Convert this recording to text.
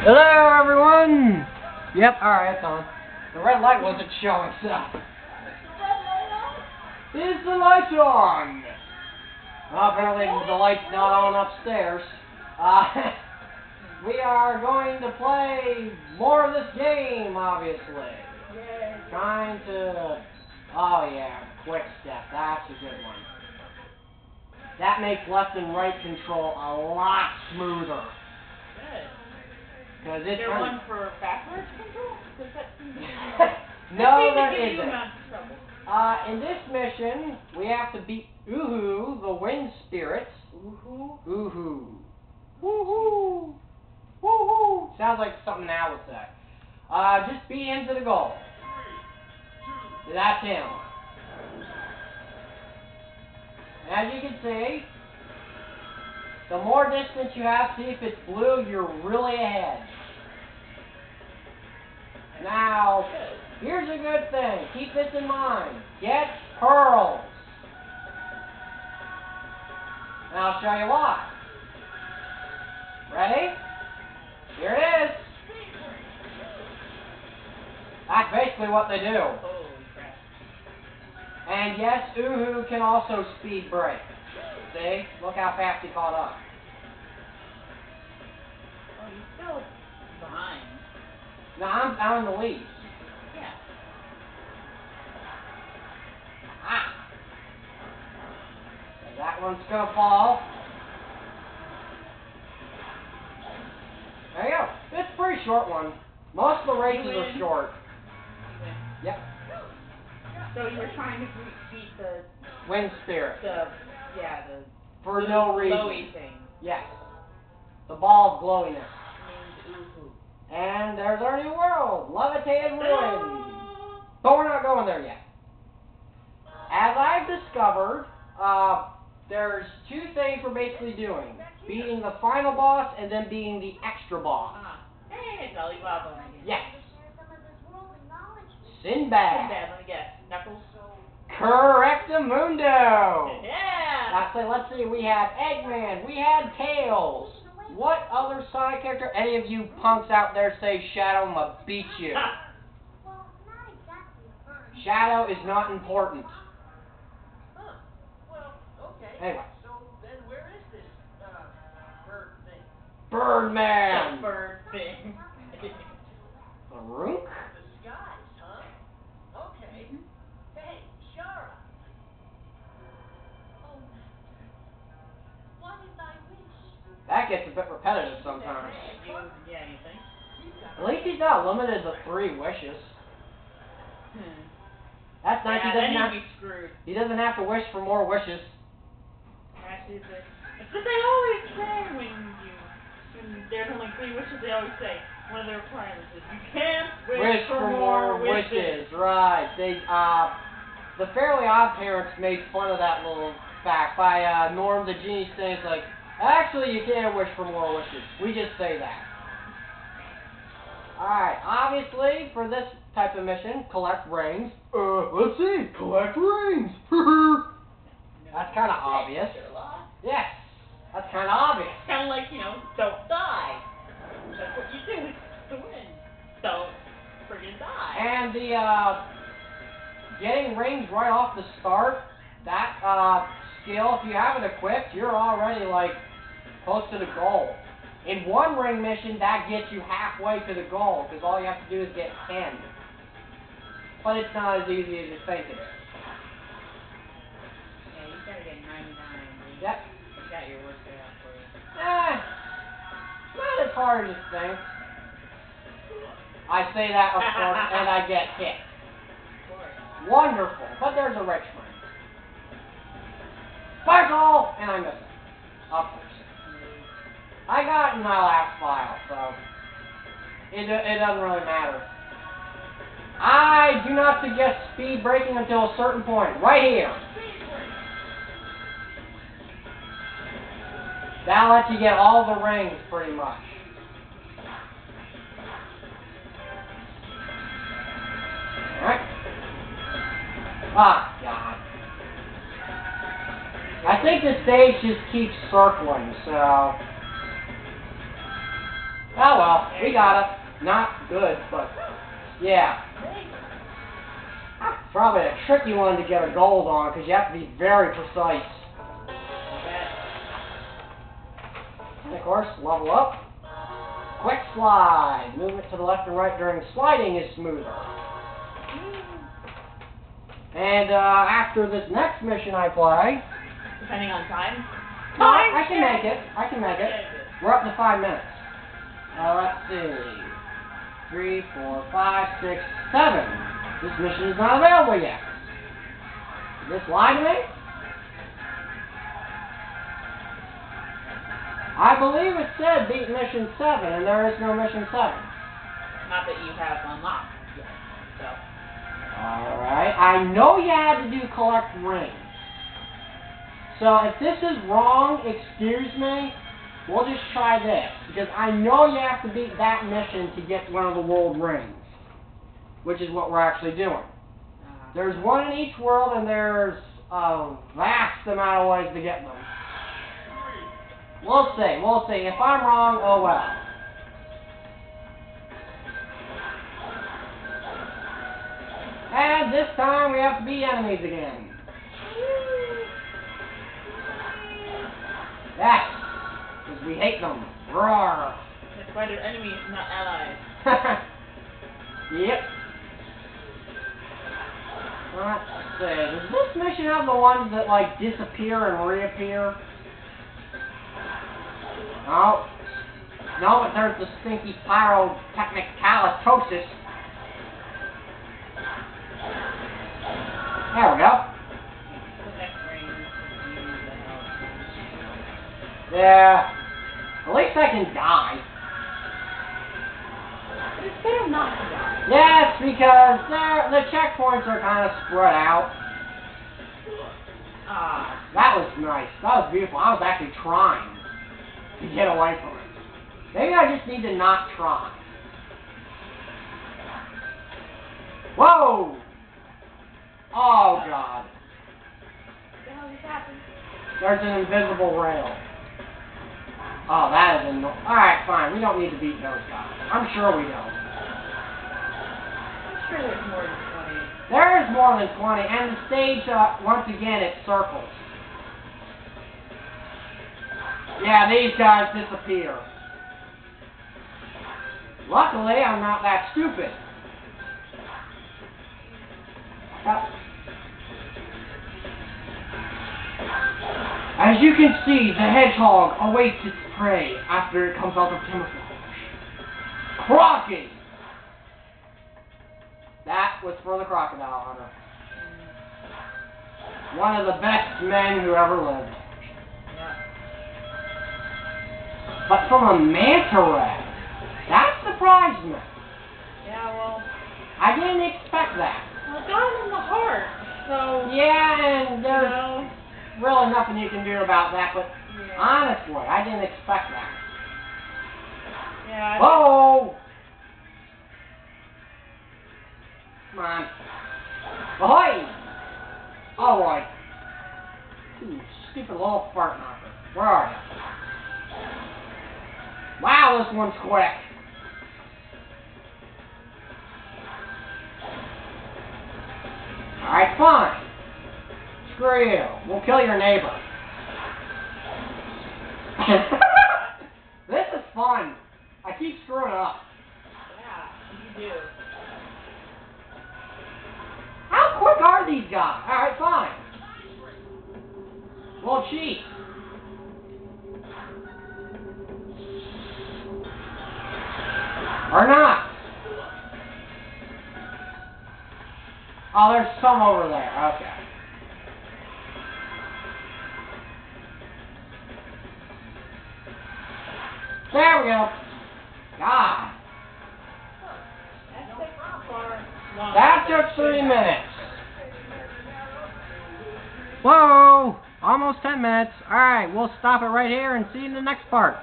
Hello, everyone. Yep, all right, it's on. The red light wasn't showing, so. Is the light on? Well, apparently the light's not on upstairs. Uh, we are going to play more of this game, obviously. Trying to. Oh yeah, quick step. That's a good one. That makes left and right control a lot smoother. Cause Is it's there kind one for backwards control? Does that seem to be... no, that there seems to give you isn't. amount of trouble. Uh, in this mission, we have to beat Uhu, the wind spirits. Woohoo. Uhu. Woohoo! Woohoo! Sounds like something Al would say. Uh, just beat him to the goal. That's him. As you can see, the more distance you have, see if it's blue, you're really ahead. Now, here's a good thing. Keep this in mind. Get pearls. And I'll show you why. Ready? Here it is. That's basically what they do. And yes, Uhu can also speed break. See? Look how fast he caught up. Oh, you're still behind. No, I'm, I'm in the lead. Yeah. Ah. That one's gonna fall. There you go. It's a pretty short one. Most of the races are short. Yep. So you were trying to beat- beat the, Wind spirit. the, yeah, the For no reason. glowy thing. Yes. The ball of glowiness. And there's our new world, Levitated Ruins. But we're not going there yet. As I've discovered, uh, there's two things we're basically doing. Beating the final boss and then beating the extra boss. Ah. Hey, it's Alibaba again. Yes. Too Sinbad. let me guess. Knuckles? Correctamundo. Yeah! Actually, let's see, we had Eggman, we had Tails. What other Sonic character? Any of you punks out there say Shadow, I'm gonna beat you. Shadow is not important. Huh. Well, okay. Anyway. So then where is this uh bird thing? Birdman. Bird thing. Farouk? That gets a bit repetitive sometimes. yeah, you think? At least he's not limited to three wishes. Hmm. That's nice. yeah, he doesn't have. screwed. He doesn't have to wish for more wishes. It's what they always say when you, when there's only three wishes, they always say, one of their requirements is you can't wish, Wish for more wishes. Right. They uh, the Fairly Odd Parents made fun of that little fact by uh, Norm the Genie saying like, actually you can't wish for more wishes. We just say that. Alright, obviously, for this type of mission, collect rings. Uh, let's see, collect rings. That's kind of obvious. Yes, that's kind of obvious. Kind of like, you know, don't die. That's what you do to win. Don't friggin' die. And the uh, getting rings right off the start, that uh, skill, if you have it equipped, you're already like close to the goal. In one ring mission, that gets you halfway to the goal because all you have to do is get ten. But it's not as easy as you think it is. Yeah, you gotta get 99. dude. Yep. You got your work cut out for you. Eh, not as hard as you think. I say that, of course, and I get hit. Wonderful. But there's a rich ring. Sparkle! And I miss it. Of course. I got in my last file, so it, it doesn't really matter. I do not suggest speed breaking until a certain point. Right here. That'll let you get all the rings, pretty much. Alright. Ah, God. I think the stage just keeps circling, so... Oh well, we got it. Not good, but yeah. Probably a tricky one to get a gold on because you have to be very precise. And of course, level up. Quick slide. Movement to the left and right during sliding is smoother. And uh, after this next mission I play, Depending on time. no, I can make it. I can make it. We're up to five minutes. Uh, let's see. Three, four, five, six, seven. This mission is not available yet. Did this lie to me? I believe it said beat mission seven, and there is no mission seven. Not that you have unlocked yet. So. Alright, I know you had to do collect rings. So if this is wrong, excuse me, we'll just try this. Because I know you have to beat that mission to get one of the world rings. Which is what we're actually doing. Uh, There's one in each world and there's a vast amount of ways to get them. We'll see, we'll see. If I'm wrong, oh well. And this time we have to be enemies again. We hate them. Roar. that's why they're enemies, not allies. yep. Let's see. Does this mission have the ones that like disappear and reappear? No. No, but there's the stinky pyrotechnicalitosis. There we go. The next ring is you the hell. Yeah. At least I can die. But it's better not to die. Yes, because the checkpoints are kind of spread out. Ah. That was nice. That was beautiful. I was actually trying to get away from it. Maybe I just need to not try. Whoa! Oh, God. What the hell just happened? There's an invisible rail. Oh, that is annoying. Alright, fine. We don't need to beat those guys. I'm sure we don't. I'm sure there's more than 20. There is more than 20, and the stage, uh, once again, it circles. Yeah, these guys disappear. Luckily, I'm not that stupid. As you can see, the hedgehog awaits its prey after it comes out of camouflage. Crocky! That was for the crocodile hunter. One of the best men who ever lived. But from a manta ray, that surprised me. Yeah, well, I didn't expect that. well, it got him in the heart. So, Yeah, and you there's know. really nothing you can do about that, but Yeah. honestly, I didn't expect that. Yeah. Whoa! Come on. Ahoy! Oh boy. You stupid little fart knocker. Where are you? Wow, this one's quick. Alright, fine. Screw you. We'll kill your neighbor. this is fun. I keep screwing up. Yeah, you do. How quick are these guys? Alright, fine. Well, cheat. Or not. Oh, there's some over there. Okay. There we go. God. That took. Three minutes. Whoa! Almost ten minutes. Alright, we'll stop it right here and see you in the next part.